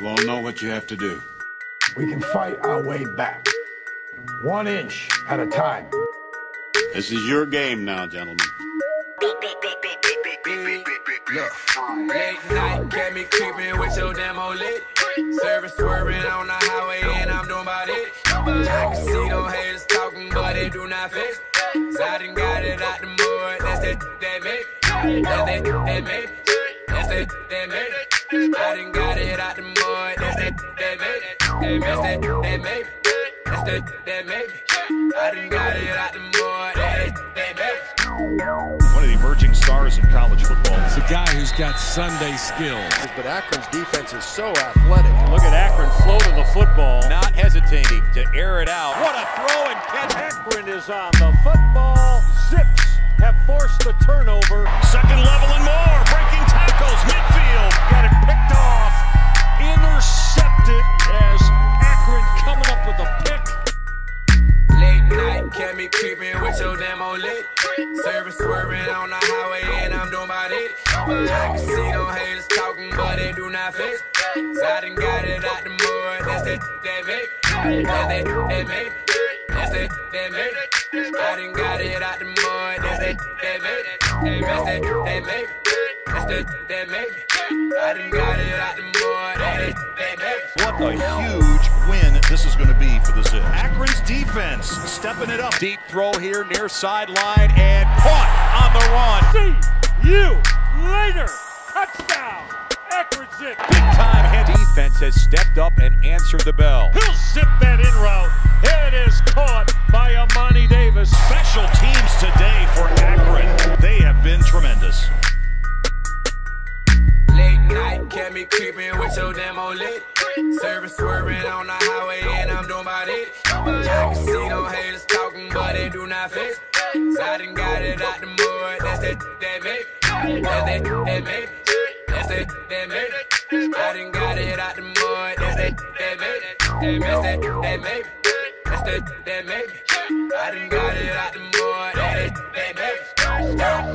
what you have to do. We can fight our way back, one inch at a time. This is your game now, gentlemen. Late night, get me creeping with your damn old lit. Service swerving on the highway, and I'm doing about it. I can see them haters talking, but they do not fit. So I done got it out the mud, that's that, that make. That's that, that make. That's that, that make. I done got it out the mud, that's that, that make. That's that, that make. That's that, that make. I done got it out the mud, that's that, that. One of the emerging stars in college football. It's a guy who's got Sunday skills. But Akron's defense is so athletic. Look at Akron flow to the football, not hesitating to air it out. What a throw and catch! Akron is on the football. Zips have forced the turnover. Second level and more. Breaking tackles. Me creeping with your damn old lit. Service swerving on the highway, and I'm doing about it. I can see them haters talking, but they do not fit. So I done got it out the mud, that's that, that make. That's that, that make. That's that, that make. I done got it out the mud, that's that, that make. That's that, that make. That's that, that make. I done got it out the mud, that's that, that make. What a huge win this is going to be for the Zips. Akron's defense stepping it up. Deep throw here near sideline and caught on the run. See you later. Touchdown. Akron Big time head defense has stepped up and answered the bell. He'll zip that in route. It is caught by Amani Davis. Special teams today for Akron. They have been tremendous. Late night, kept me creeping with your damn old lit. Service swerving on the highway, and I'm doing about it. I can see them haters talking, but they do not fit. So I done got it out the mud, that's that, that make. That's that, that make. That's that, that make. I done got it out the mud, that's that, that make. That's that, that make. That's that, that make. I done got it out the mud, that's that, that make.